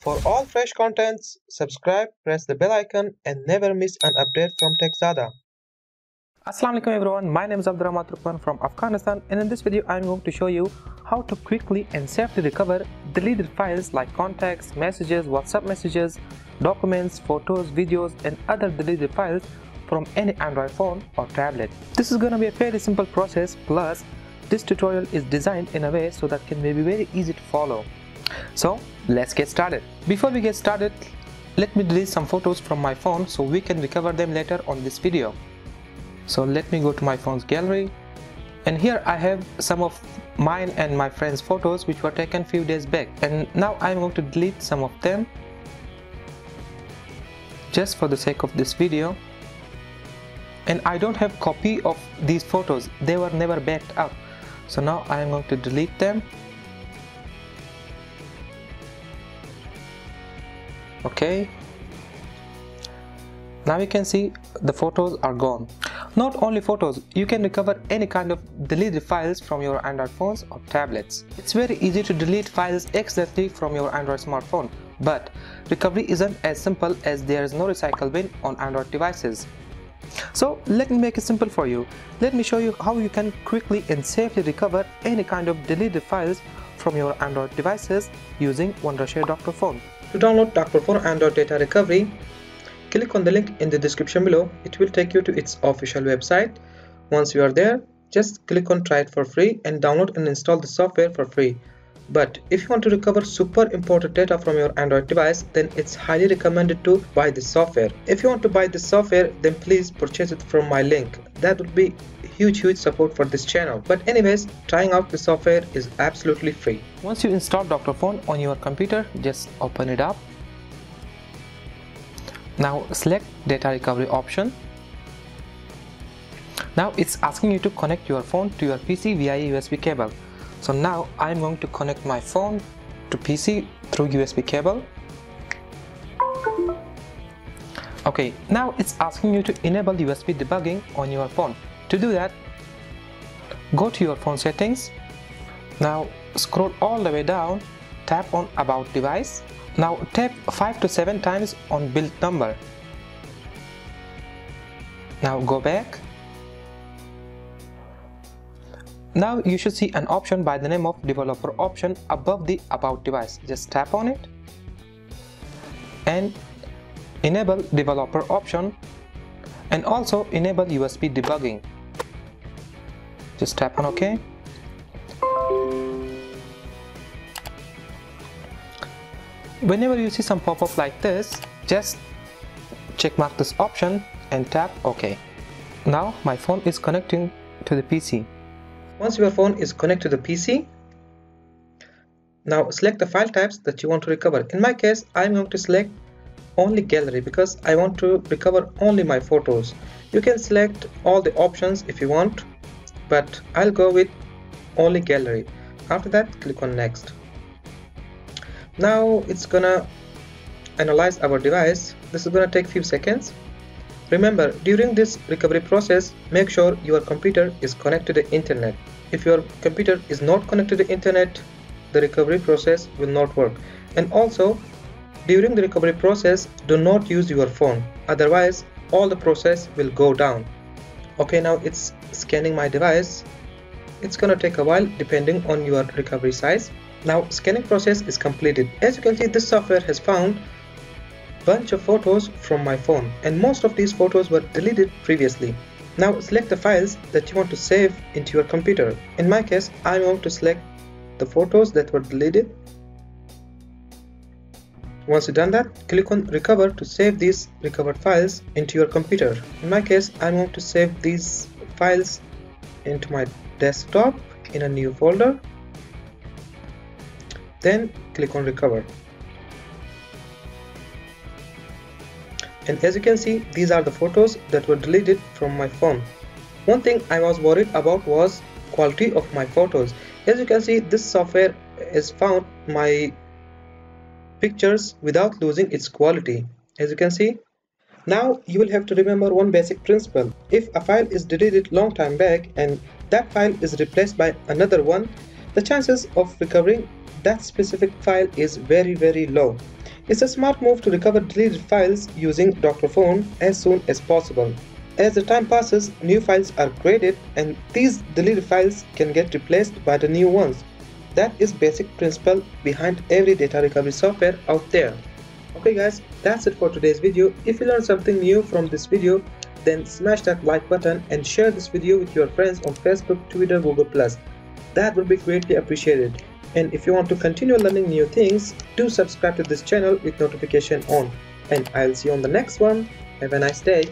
For all fresh contents, subscribe, press the bell icon and never miss an update from TechZaada. Assalamu alaikum everyone, my name is Abdurrahman Turkman from Afghanistan and in this video I'm going to show you how to quickly and safely recover deleted files like contacts, messages, WhatsApp messages, documents, photos, videos and other deleted files from any Android phone or tablet. This is going to be a fairly simple process plus this tutorial is designed in a way so that can be very easy to follow. So let's get started. Before we get started, let me delete some photos from my phone so we can recover them later on this video. So let me go to my phone's gallery. And here I have some of mine and my friends photos which were taken few days back. And now I'm going to delete some of them. Just for the sake of this video. And I don't have copy of these photos. They were never backed up. So now I am going to delete them okay. Now you can see the photos are gone. Not only photos you can recover any kind of deleted files from your android phones or tablets. It's very easy to delete files accidentally from your android smartphone but recovery isn't as simple as there is no recycle bin on android devices. So let me make it simple for you. Let me show you how you can quickly and safely recover any kind of deleted files from your android devices using Wondershare Dr.Fone to download Doctor for Android Data Recovery, click on the link in the description below. It will take you to its official website. Once you are there, just click on try it for free and download and install the software for free. But if you want to recover super important data from your Android device, then it's highly recommended to buy this software. If you want to buy this software, then please purchase it from my link. That would be huge huge support for this channel. But anyways trying out the software is absolutely free. Once you install Dr.Fone on your computer just open it up. Now select data recovery option. Now it's asking you to connect your phone to your PC via USB cable. So now I'm going to connect my phone to PC through USB cable okay now it's asking you to enable USB debugging on your phone to do that, go to your phone settings. Now scroll all the way down, tap on about device. Now tap 5 to 7 times on build number. Now go back. Now you should see an option by the name of developer option above the about device. Just tap on it and enable developer option and also enable USB debugging. Just tap on OK. Whenever you see some pop-up like this just check mark this option and tap OK. Now my phone is connecting to the PC once your phone is connected to the PC now select the file types that you want to recover. In my case I'm going to select only gallery because I want to recover only my photos. You can select all the options if you want but I'll go with only gallery. After that click on next. Now it's gonna analyze our device. This is gonna take few seconds. Remember during this recovery process make sure your computer is connected to the internet. If your computer is not connected to the internet the recovery process will not work. And also during the recovery process do not use your phone. Otherwise all the process will go down. Okay now it's scanning my device. It's gonna take a while depending on your recovery size. Now scanning process is completed. As you can see this software has found bunch of photos from my phone and most of these photos were deleted previously. Now select the files that you want to save into your computer. In my case I'm going to select the photos that were deleted once you've done that, click on recover to save these recovered files into your computer. In my case, I'm going to save these files into my desktop in a new folder. Then click on recover. And as you can see, these are the photos that were deleted from my phone. One thing I was worried about was quality of my photos. As you can see, this software has found my pictures without losing its quality as you can see now you will have to remember one basic principle if a file is deleted long time back and that file is replaced by another one the chances of recovering that specific file is very very low It's a smart move to recover deleted files using Dr.Fone as soon as possible. As the time passes, new files are created and these deleted files can get replaced by the new ones. That is basic principle behind every data recovery software out there. Okay guys, that's it for today's video. If you learned something new from this video, then smash that like button and share this video with your friends on Facebook, Twitter, Google+. That would be greatly appreciated. And if you want to continue learning new things, do subscribe to this channel with notification on. And I'll see you on the next one. Have a nice day.